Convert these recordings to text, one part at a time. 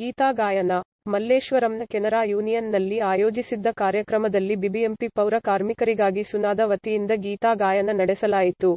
ಗೀತಾ ಗಾಯನ ಮಲ್ಲೇಶ್ವರಂನ ಕೆನರಾ ಯೂನಿಯನ್ನಲ್ಲಿ ಆಯೋಜಿಸಿದ್ದ ಕಾರ್ಯಕ್ರಮದಲ್ಲಿ ಬಿಬಿಎಂಪಿ ಪೌರ ಕಾರ್ಮಿಕರಿಗಾಗಿ ಸುನಾದ ವತಿಯಿಂದ ಗೀತಾ ಗಾಯನ ನಡೆಸಲಾಯಿತು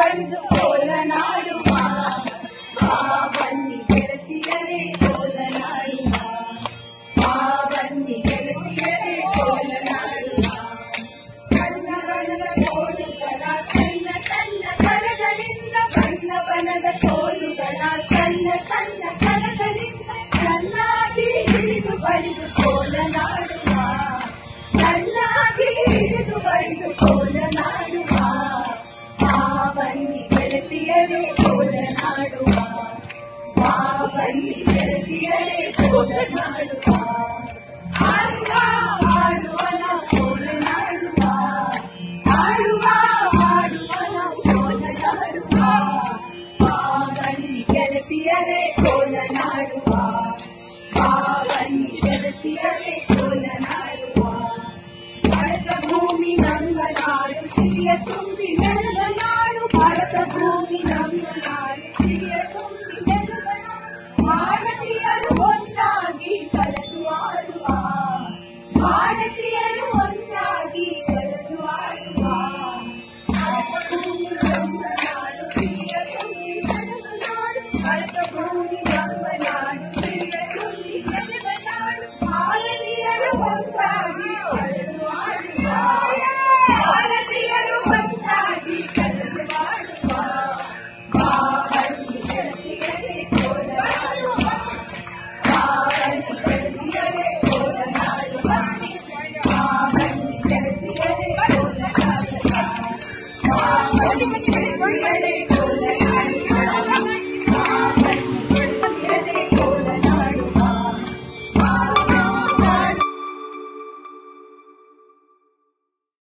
ಹಿಡಿದು ಬಡಿದು ಕೋಲನಾಡುವ ಆ ಬನ್ನಿ ಗೆಳತಿಯರೇ ಕೋಲನಾಡುವ ಆ ಬನ್ನಿ ಗೆಳತಿಯರೇ ಕೋಲನಾಡುವ ಬಣ್ಣ ಬಣ್ಣದ ಕೋಲುಗಳ ಸಣ್ಣ ಸಣ್ಣ ಕರಗಳಿಂದ ಬಣ್ಣ ಬಣ್ಣದ ಕೋಲುಗಳ ಸಣ್ಣ ಸಣ್ಣ ಕರಗಳಿಂದ ಚೆನ್ನಾಗಿ ಹಿಡಿದು ಬಡಿದು ಕೋಲನಾಡುವ ಚೆನ್ನಾಗಿ ಹಿಡಿದು ಬಡಿದು ಕೋಲನಾಡುವ ಭೂಮಿ ನಮ್ಮ ನಾಡು ಸಿರಿಯ ತುಂಬಿ ನೆಲದ ನಾಡು ಭಾರತ ಭೂಮಿ भारतीय Thank you.